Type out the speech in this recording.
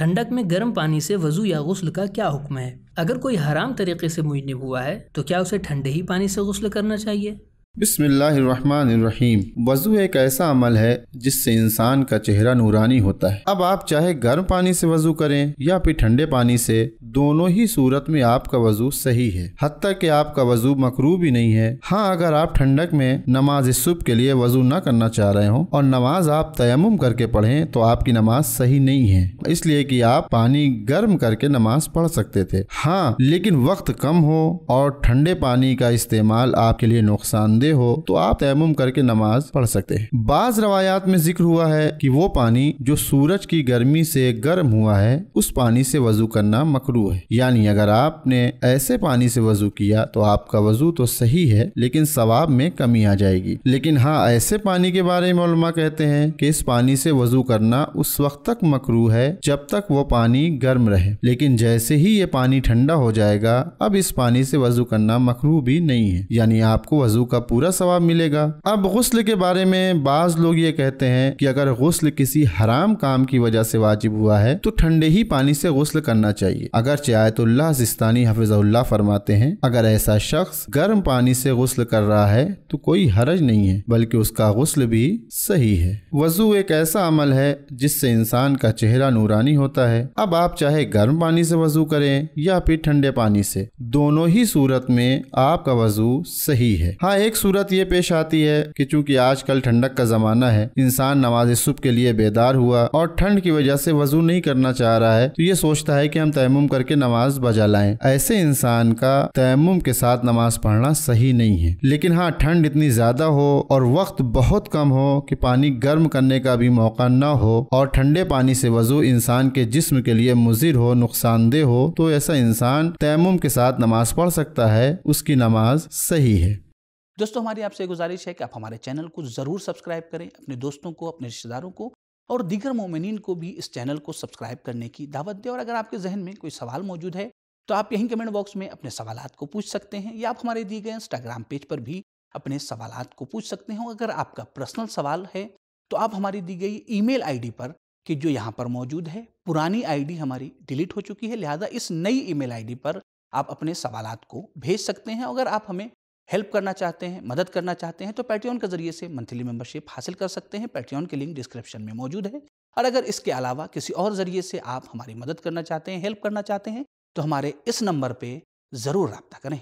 ठंडक में गर्म पानी से वज़ू या गसल का क्या हुक्म है? अगर कोई हराम तरीके से मुजनब हुआ है तो क्या उसे ठंडे ही पानी से गसल करना चाहिए? बिस्मिल्लाहिर्रहमानिर्रहीम। वज़ू एक ऐसा अमल है जिससे इंसान का चेहरा नूरानी होता है। अब आप चाहे गर्म पानी से वज़ू करें या फिर ठंडे पानी से, दोनों ही सूरत में आपका वज़ू सही है। हती कि आपका वज़ू मकरू भी नहीं है। हाँ अगर आप ठंडक में नमाज़ सुबह के लिए वज़ू न करना चाह रहे हो और नमाज़ आप तयम करके पढ़ें तो आपकी नमाज़ सही नहीं है। इसलिए कि आप पानी गर्म करके नमाज़ पढ़ सकते थे। हाँ लेकिन वक्त कम हो और ठंडे पानी का इस्तेमाल आपके लिए नुकसान नुकसानदेह हो तो आप तयम करके नमाज़ पढ़ सकते हैं। बाज रवायात में ज़िक्र हुआ है कि वो पानी जो सूरज की गर्मी से गर्म हुआ है, उस पानी से वज़ू करना मकरू है। यानी अगर आपने ऐसे पानी से वज़ू किया तो आपका वज़ू तो सही है, लेकिन सवाब में कमी आ जाएगी। लेकिन हाँ ऐसे पानी के बारे में कहते हैं कि इस पानी से वज़ू करना उस वक्त तक मकरू है, जब तक वो पानी गर्म रहे। लेकिन जैसे ही ये पानी ठंडा हो जाएगा, अब इस पानी से वज़ू करना मकरू भी नहीं है। यानी आपको वज़ू का पूरा सवाब मिलेगा। अब गुस्ल के बारे में बाज लोग ये कहते हैं कि अगर गुस्ल किसी हराम काम की वजह से वाजिब हुआ है तो ठंडे ही पानी से गुस्ल करना चाहिए। अगर आयतुल्लाह सिस्तानी हफिजुल्लाह फरमाते हैं, अगर ऐसा शख्स गर्म पानी से गुस्ल कर रहा है तो कोई हरज नहीं है, बल्कि उसका गुस्ल भी सही है। वज़ू एक ऐसा अमल है, जिससे इंसान का चेहरा नूरानी होता है। अब आप चाहे गर्म पानी से वज़ू करें, या फिर ठंडे पानी से, दोनों ही सूरत में आपका वज़ू सही है। हाँ एक सूरत ये पेश आती है कि चूँकि आजकल ठंडक का जमाना है, इंसान नमाज़ सुबह के लिए बेदार हुआ और ठंड की वजह से वज़ू नहीं करना चाह रहा है तो ये सोचता है कि हम तयम करके नमाज़ बजा लाएँ। ऐसे इंसान का तयम के साथ नमाज़ पढ़ना सही नहीं है। लेकिन हाँ ठंड इतनी ज़्यादा हो और वक्त बहुत कम हो कि पानी गर्म करने का भी मौका न हो और ठंडे पानी से वज़ू इंसान के जिस्म के लिए मुजिर हो, नुकसानदेह हो तो ऐसा इंसान तयम के साथ नमाज़ पढ़ सकता है, उसकी नमाज़ सही है। दोस्तों, हमारी आपसे गुजारिश है कि आप हमारे चैनल को ज़रूर सब्सक्राइब करें, अपने दोस्तों को, अपने रिश्तेदारों को और दीगर मोमिन को भी इस चैनल को सब्सक्राइब करने की दावत दें। और अगर आपके जहन में कोई सवाल मौजूद है तो आप यहीं कमेंट बॉक्स में अपने सवाल को पूछ सकते हैं या आप हमारे दिए गए इंस्टाग्राम पेज पर भी अपने सवाल को पूछ सकते हैं। अगर आपका पर्सनल सवाल है तो आप हमारी दी गई ईमेल आईडी पर, कि जो यहाँ पर मौजूद है, पुरानी आईडी हमारी डिलीट हो चुकी है, लिहाजा इस नई ईमेल आईडी पर आप अपने सवाल को भेज सकते हैं। अगर आप हमें हेल्प करना चाहते हैं, मदद करना चाहते हैं तो पैट्रियन के ज़रिए से मंथली मेंबरशिप हासिल कर सकते हैं। पैट्रियन के लिंक डिस्क्रिप्शन में मौजूद है। और अगर इसके अलावा किसी और ज़रिए से आप हमारी मदद करना चाहते हैं हेल्प करना चाहते हैं तो हमारे इस नंबर पर ज़रूर रबता करें।